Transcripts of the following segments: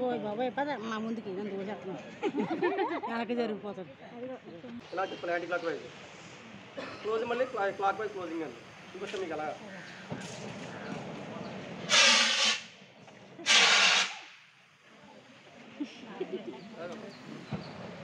ఓయ్ బాబాయ్ పద మా ముందుకి నన్ను దూసేస్తున్నాం వెనక్కి జరిగిపోతుంది ఇలా చెప్పాలి యాంటీ క్లాక్ వైజ్ క్లోజ్ మళ్ళీ క్లాక్ వైజ్ క్లోజింగ్ అండి చూపిస్తాను మీకు అలా అంటే కొంచెం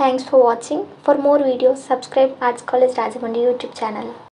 Thanks for watching. For more videos, subscribe Arts College Rajamundry YouTube channel.